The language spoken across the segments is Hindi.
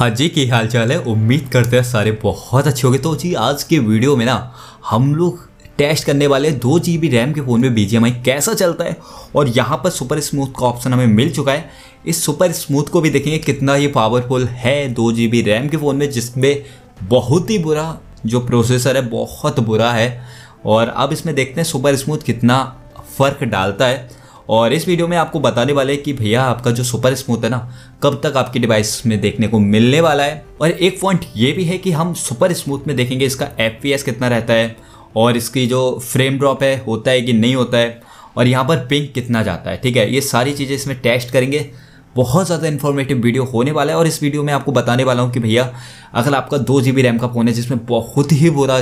हाँ जी, की हाल चाल है? उम्मीद करते हैं सारे बहुत अच्छे होंगे। तो जी, आज के वीडियो में ना, हम लोग टेस्ट करने वाले दो जी बी रैम के फ़ोन में बी कैसा चलता है? और यहाँ पर सुपर स्मूथ का ऑप्शन हमें मिल चुका है। इस सुपर स्मूथ को भी देखेंगे, कितना ये पावरफुल है दो जी बी रैम के फ़ोन में, जिसमें बहुत ही बुरा जो प्रोसेसर है, बहुत बुरा है। और अब इसमें देखते हैं सुपर स्मूथ कितना फ़र्क डालता है। और इस वीडियो में आपको बताने वाले कि भैया आपका जो सुपर स्मूथ है ना, कब तक आपकी डिवाइस में देखने को मिलने वाला है? और एक पॉइंट ये भी है कि हम सुपर स्मूथ में देखेंगे इसका एफपीएस कितना रहता है और इसकी जो फ्रेम ड्रॉप है, होता है कि नहीं होता है और यहाँ पर पिंक कितना जाता है, ठीक है? ये सारी चीज़ें इसमें टेस्ट करेंगे। बहुत ज़्यादा इन्फॉर्मेटिव वीडियो होने वाला है और इस वीडियो में आपको बताने वाला हूँ कि भैया, अगर आपका दो जी रैम का फ़ोन है जिसमें बहुत ही बुरा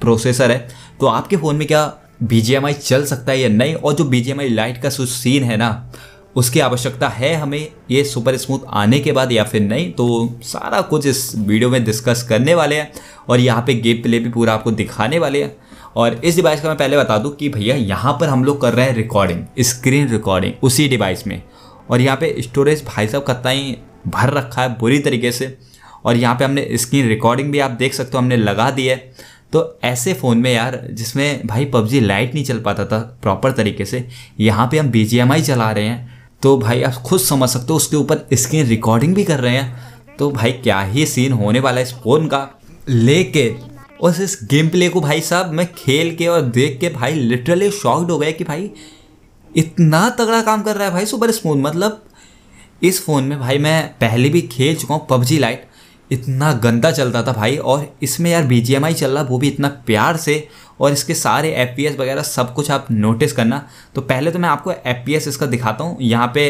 प्रोसेसर है तो आपके फ़ोन में क्या BGMI चल सकता है या नहीं, और जो BGMI लाइट का सीन है ना, उसकी आवश्यकता है हमें ये सुपर स्मूथ आने के बाद या फिर नहीं तो सारा कुछ इस वीडियो में डिस्कस करने वाले हैं, और यहाँ पे गेम प्ले भी पूरा आपको दिखाने वाले हैं। और इस डिवाइस का मैं पहले बता दूँ कि भैया, यहाँ पर हम लोग कर रहे हैं रिकॉर्डिंग स्क्रीन रिकॉर्डिंग उसी डिवाइस में। और यहाँ पे स्टोरेज भाई साहब कतना ही भर रखा है बुरी तरीके से, और यहाँ पे हमने स्क्रीन रिकॉर्डिंग भी आप देख सकते हो, हमने लगा दी है। तो ऐसे फ़ोन में यार, जिसमें भाई पबजी लाइट नहीं चल पाता था प्रॉपर तरीके से, यहाँ पे हम बी चला रहे हैं। तो भाई आप खुद समझ सकते हो, उसके ऊपर स्क्रीन रिकॉर्डिंग भी कर रहे हैं। तो भाई क्या ही सीन होने वाला है इस फ़ोन का। लेके और इस गेम प्ले को भाई साहब मैं खेल के और देख के भाई लिटरली शॉक्ड हो गया कि भाई इतना तगड़ा काम कर रहा है भाई सुपर स्मूथ मतलब इस फ़ोन में भाई मैं पहले भी खेल चुका हूँ पबजी लाइट। इतना गंदा चलता था भाई, और इसमें यार बीजीएमआई चल रहा, वो भी इतना प्यार से, और इसके सारे एफपीएस वगैरह सब कुछ आप नोटिस करना। तो पहले तो मैं आपको एफपीएस इसका दिखाता हूँ। यहाँ पे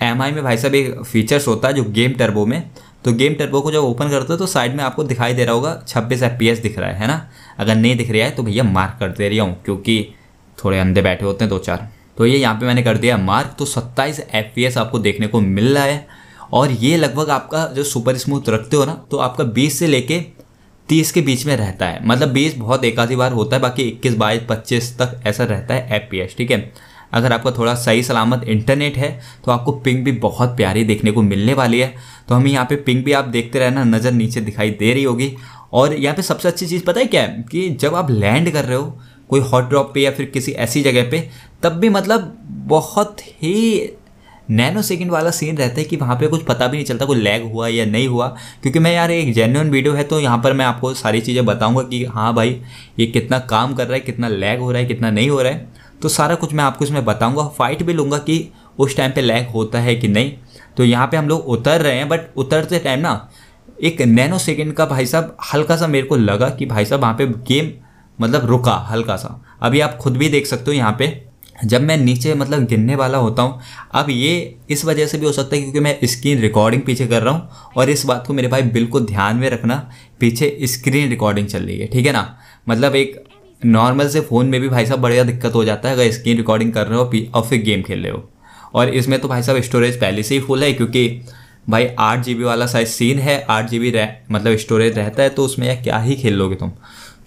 एमआई में भाई साहब एक फीचर्स होता है जो गेम टर्बो में। तो गेम टर्बो को जब ओपन करते हो तो साइड में आपको दिखाई दे रहा होगा, छब्बीस एफ़ दिख रहा है है ना? अगर नहीं दिख रहा है तो भैया मार्क कर दे रहा हूँ, क्योंकि थोड़े अंधे बैठे होते हैं दो चार। तो ये यहाँ पे मैंने कर दिया मार्क तो सत्ताईस एफ़ आपको देखने को मिल रहा है। और ये लगभग आपका जो सुपर स्मूथ रखते हो ना तो आपका 20 से लेके 30 के बीच में रहता है। मतलब 20 बहुत एक आधी बार होता है, बाकी 21 बाईस, पच्चीस तक ऐसा रहता है एफ़ ठीक है? अगर आपका थोड़ा सही सलामत इंटरनेट है तो आपको पिंग भी बहुत प्यारी देखने को मिलने वाली है। तो हमें यहाँ पे पिंग भी आप देखते रहना, नज़र नीचे दिखाई दे रही होगी। और यहाँ पे सबसे अच्छी चीज़ पता है क्या है? कि जब आप लैंड कर रहे हो, कोई हॉट ड्रॉप पे या फिर किसी ऐसी जगह पे, तब भी मतलब बहुत ही नैनो सेकंड वाला सीन रहता है कि वहाँ पे कुछ पता भी नहीं चलता कोई लैग हुआ या नहीं हुआ। क्योंकि मैं यार, एक जेन्यून वीडियो है तो यहाँ पर मैं आपको सारी चीज़ें बताऊँगा कि हाँ भाई, ये कितना काम कर रहा है, कितना लैग हो रहा है, कितना नहीं हो रहा है। तो सारा कुछ मैं आपको इसमें बताऊँगा। फाइट भी लूँगा कि उस टाइम पर लैग होता है कि नहीं। तो यहाँ पर हम लोग उतर रहे हैं बट उतरते टाइम ना, एक नैनो सेकेंड का भाई साहब हल्का सा मेरे को लगा कि भाई साहब वहाँ पे गेम मतलब रुका हल्का सा। अभी आप खुद भी देख सकते हो यहाँ पे। जब मैं नीचे मतलब गिरने वाला होता हूँ, अब ये इस वजह से भी हो सकता है क्योंकि मैं स्क्रीन रिकॉर्डिंग पीछे कर रहा हूँ और इस बात को मेरे भाई बिल्कुल ध्यान में रखना, पीछे स्क्रीन रिकॉर्डिंग चल रही है, ठीक है ना? मतलब एक नॉर्मल से फ़ोन में भी भाई साहब बढ़िया दिक्कत हो जाता है अगर स्क्रीन रिकॉर्डिंग कर रहे हो और फिर गेम खेल रहे हो। और इसमें तो भाई साहब स्टोरेज पहले से ही फुल है क्योंकि भाई आठ जी वाला साइज़ सीन है, आठ जी मतलब स्टोरेज रहता है तो उसमें क्या ही खेल लोगे तुम।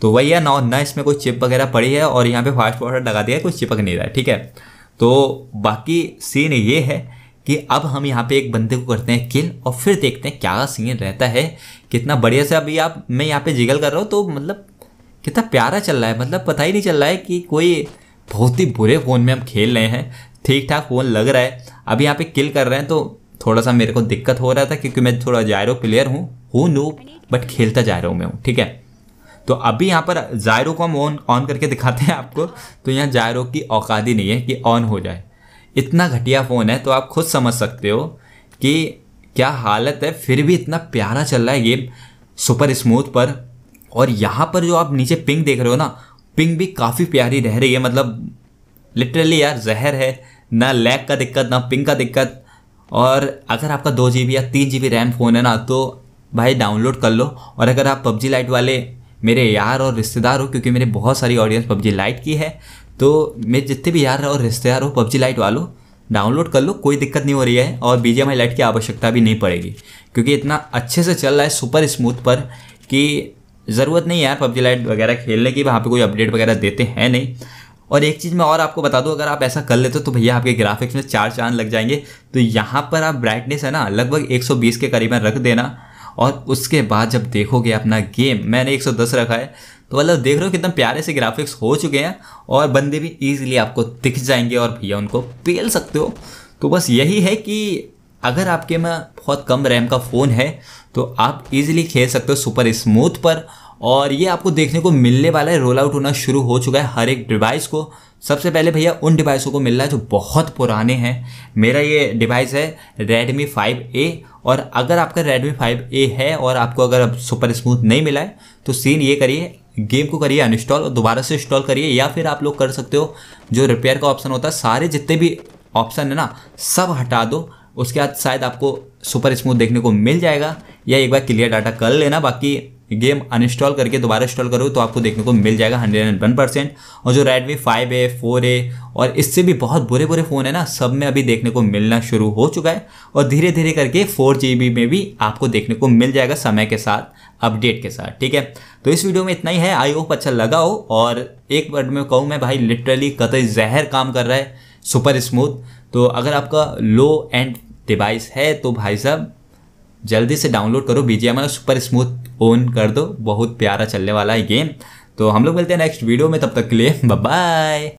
तो वही है, ना ना इसमें कोई चिप वगैरह पड़ी है और यहाँ पे फास्ट फॉरवर्ड लगा दिया है, कोई चिपक नहीं रहा है, ठीक है? तो बाकी सीन ये है कि अब हम यहाँ पे एक बंदे को करते हैं किल और फिर देखते हैं क्या सीन रहता है। कितना बढ़िया से अभी आप, मैं यहाँ पे जिगल कर रहा हूँ तो मतलब कितना प्यारा चल रहा है मतलब पता ही नहीं चल रहा है कि कोई बहुत ही बुरे फ़ोन में हम खेल रहे हैं ठीक ठाक फ़ोन लग रहा है। अभी यहाँ पे किल कर रहे हैं तो थोड़ा सा मेरे को दिक्कत हो रहा था क्योंकि मैं थोड़ा जायरो प्लेयर हूँ हूँ नू बट खेलता जा रहा हूँ मैं हूँ, ठीक है? तो अभी यहाँ पर जायरो को हम ऑन ऑन करके दिखाते हैं आपको। तो यहाँ जायरो की औकात ही नहीं है कि ऑन हो जाए। इतना घटिया फ़ोन है तो आप खुद समझ सकते हो कि क्या हालत है, फिर भी इतना प्यारा चल रहा है गेम सुपर स्मूथ पर। और यहाँ पर जो आप नीचे पिंग देख रहे हो ना पिंग भी काफ़ी प्यारी रह रही है मतलब लिटरली यार जहर है, ना लैग का दिक्कत, ना पिंग का दिक्कत। और अगर आपका दो जी या तीन जी रैम फ़ोन है ना तो भाई डाउनलोड कर लो। और अगर आप पबजी लाइट वाले मेरे यार और रिश्तेदार हो, क्योंकि मेरे बहुत सारी ऑडियंस पबजी लाइट की है तो मेरे जितने भी यार और रिश्तेदार हो, पबजी लाइट वालों डाउनलोड कर लो, कोई दिक्कत नहीं हो रही है, और बी लाइट की आवश्यकता भी नहीं पड़ेगी, क्योंकि इतना अच्छे से चल रहा है सुपर स्मूथ पर, कि ज़रूरत नहीं यार पबजी लाइट वगैरह खेलने की, वहाँ पे कोई अपडेट वगैरह देते हैं नहीं। और एक चीज़ मैं और आपको बता दूँ, अगर आप ऐसा कर लेते हो तो भैया आपके ग्राफिक्स में चार चाँद लग जाएँगे तो यहाँ पर आप ब्राइटनेस है ना, लगभग 120 के करीबन रख देना और उसके बाद जब देखोगे अपना गेम मैंने 110 रखा है तो मतलब देख रहे हो कितना प्यारे से ग्राफिक्स हो चुके हैं और बंदे भी ईजिली आपको दिख जाएँगे और भैया उनको पेल सकते हो। तो बस यही है कि अगर आपके में बहुत कम रैम का फ़ोन है तो आप इजीली खेल सकते हो सुपर स्मूथ पर और ये आपको देखने को मिलने वाला है रोल आउट होना शुरू हो चुका है हर एक डिवाइस को। सबसे पहले भैया उन डिवाइसों को मिल रहा है जो बहुत पुराने हैं। मेरा ये डिवाइस है Redmi 5A और अगर आपका Redmi 5A है और आपको अगर अब सुपर स्मूथ नहीं मिला है तो सीन ये करिए गेम को करिए अनइंस्टॉल और दोबारा से इंस्टॉल करिए या फिर आप लोग कर सकते हो, जो रिपेयर का ऑप्शन होता है, सारे जितने भी ऑप्शन है ना, सब हटा दो, उसके बाद शायद आपको सुपर स्मूथ देखने को मिल जाएगा या एक बार क्लियर डाटा कर लेना, बाकी गेम अनइंस्टॉल करके दोबारा इंस्टॉल करो तो आपको देखने को मिल जाएगा हंड्रेड एंड वन परसेंट और जो Redmi five A four A और इससे भी बहुत बुरे बुरे फ़ोन है ना, सब में अभी देखने को मिलना शुरू हो चुका है और धीरे धीरे करके फोर जीबी में भी आपको देखने को मिल जाएगा समय के साथ अपडेट के साथ, ठीक है? तो इस वीडियो में इतना ही है। आई होप अच्छा लगा हो और एक वर्ड में कहूँ मैं भाई लिटरली कतई जहर काम कर रहा है सुपर स्मूथ तो अगर आपका लो एंड डिवाइस है तो भाई साहब, जल्दी से डाउनलोड करो बी सुपर स्मूथ ऑन कर दो, बहुत प्यारा चलने वाला है गेम तो हम लोग मिलते हैं नेक्स्ट वीडियो में, तब तक के लिए बाय